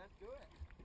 Let's do it.